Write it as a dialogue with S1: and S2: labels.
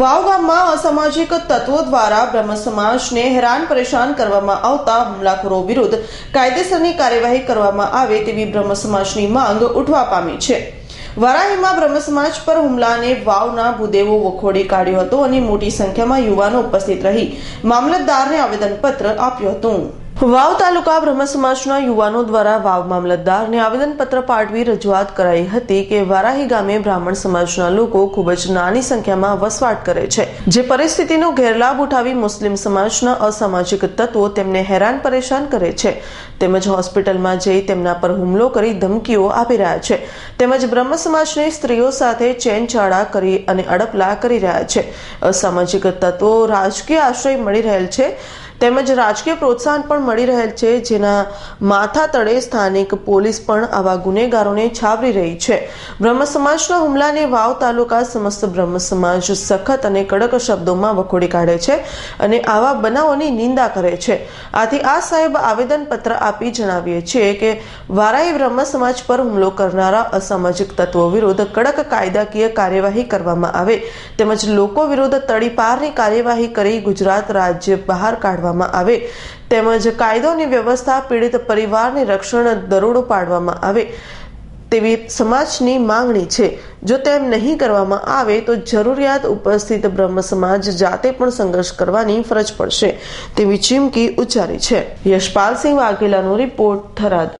S1: વાવ ગામમાં અસામાજિક તત્વો દ્વારા બ્રહ્મ સમાજને હેરાન પરેશાન કરવામાં આવતા હુમલાખોરો વિરુદ્ધ કાયદેસરની કાર્યવાહી કરવામાં આવે તેવી બ્રહ્મ સમાજની માંગ ઉઠવા પામી છે. વરાહીમાં બ્રહ્મ સમાજ પર હુમલાને વાવના ભૂદેવો વખોડી કાઢ્યો હતો અને મોટી સંખ્યામાં યુવાનો ઉપસ્થિત રહી મામલતદારને આવેદનપત્ર આપ્યું હતું. વાવ તાલુકા બ્રહ્મ સમાજના યુવાનો દ્વારા વાવ મામલતદારને આવેદનપત્ર પાઠવી રજૂઆત કરાઈ હતી કે વારાહી ગામે બ્રાહ્મણ સમાજના લોકો ખૂબ જ નાની સંખ્યામાં વસવાટ કરે છે. જે પરિસ્થિતિનો ગેરલાભ ઉઠાવી મુસ્લિમ સમાજના અસામાજિક તત્વો તેમને હેરાન પરેશાન કરે છે. તેમજ હોસ્પિટલમાં જઈ તેમના પર હુમલો કરી ધમકીઓ આપી રહ્યા છે. તેમજ બ્રહ્મ સમાજની સ્ત્રીઓ સાથે ચેનચાળા કરી અને અડપલા કરી રહ્યા છે. અસામાજિક તત્વો રાજકીય આશ્રય મળી રહેલ છે. તેમજ રાજકીય પ્રોત્સાહન પણ મળી રહેલ છે, જેના માથા તળે સ્થાનિક પોલીસ પણ આવા ગુનેગારોને છાવરી રહી છે. બ્રહ્મ સમાજના હુમલાને વાવ તાલુકા સમસ્ત બ્રહ્મ સમાજ સખત અને કડક શબ્દોમાં વખોડી કાઢે છે અને આવા બનાવોની નિંદા કરે છે. આથી આ સાહેબ આવેદન પત્ર આપી જણાવીએ છીએ કે વારાઈ બ્રહ્મ સમાજ પર હુમલો કરનારા અસામાજિક તત્વો વિરુદ્ધ કડક કાયદાકીય કાર્યવાહી કરવામાં આવે તેમજ લોકો વિરુદ્ધ તડીપારની કાર્યવાહી કરી ગુજરાત રાજ્ય બહાર કાઢવા કરવામાં આવે. તેમજ કાયદોની વ્યવસ્થા પીડિત પરિવારને રક્ષણ દરોડો પાડવામાં આવે. તેવી સમાજની માંગણી છે. જો તેમ નહીં કરવામાં આવે, તો જરૂરિયાત ઉપસ્થિત બ્રહ્મ સમાજ જાતે પણ સંઘર્ષ કરવાની ફરજ પડશે તેવી ચીમકી ઉચ્ચારી છે. યશપાલસિંહ વાઘેલાનો રિપોર્ટ થરાદ.